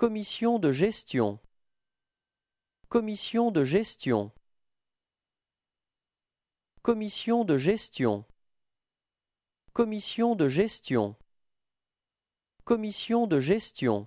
Commission de gestion. Commission de gestion. Commission de gestion. Commission de gestion. Commission de gestion.